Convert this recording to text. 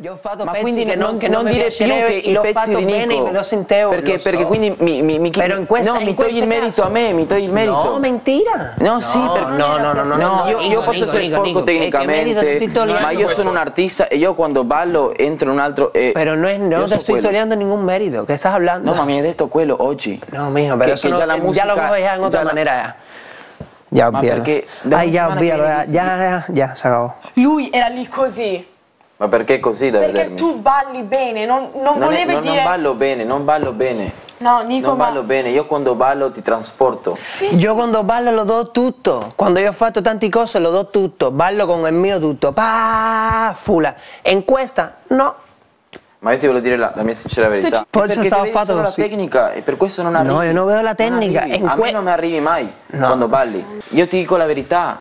Io ho fatto Ma pezzi che non, che non non mi dire più piacerebbe, che i pezzi di bene, Nico. me lo sentivo. Perché, lo so. perché quindi mi, mi, mi Però in questa- no, in mi togli il merito caso- a me, mi togli il merito. No, mentira. No, sì, no, perché- no, no, no, no, No, io, io Nico, posso Nico, essere sporco tecnicamente, ma io questo. sono un artista e yo cuando ballo entro in un altro... eh, Pero no, es, no te estoy toleando ningún mérito. ¿Qué estás hablando? No, ma mi hai detto quello oggi. No, mijo, pero eso no- ya la ya música- lo cojo ya en otra ya manera ya. Ya, olvídalo. Ay, ya, olvídalo, ya, ya, ya, ya, se acabó. Lui era lì così. Ma perché così da Perché vedermi? tu balli bene, non, non, non, è- volevi non- non dire... ballo bene, non ballo bene. No, Nico, non ma... ballo bene, io quando ballo ti trasporto. Sì, sì. Yo cuando ballo lo do tutto. Quando io ho fatto tante cose lo do tutto. Ballo con il mio tutto. Pa, fula. In questa, no. Ma io ti voglio dire la, la mia sincera verità. ci- Forse perché stavo ti vedi fatto solo la tecnica e per questo non arrivi. No, io non vedo la Non tecnica, A que- me non mi arrivi mai No. quando balli. Io ti dico la verità.